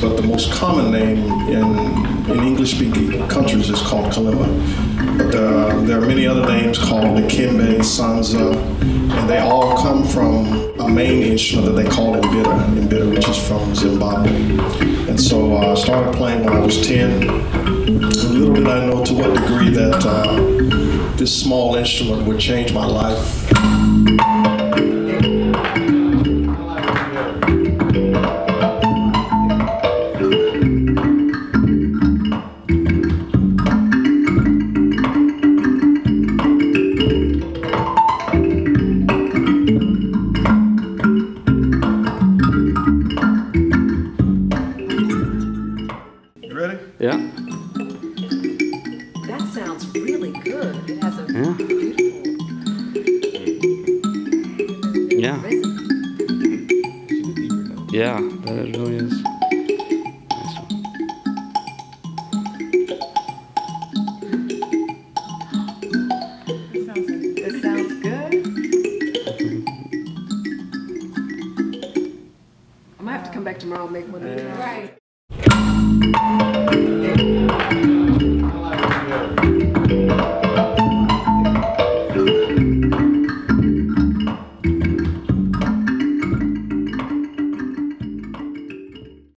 but the most common name in, in English-speaking countries is called Kalimba. But uh, there are many other names called Likembe, Sanza, and they all come from a main instrument that they call Mbira from Zimbabwe. And so uh, I started playing when I was 10. Little did I know to what degree that uh, this small instrument would change my life. You ready? Yeah. That sounds really good. It has a Yeah. beautiful Yeah. rhythm. Yeah. That really is. Nice one. It sounds good. I might have to come back tomorrow and make one of these. Right.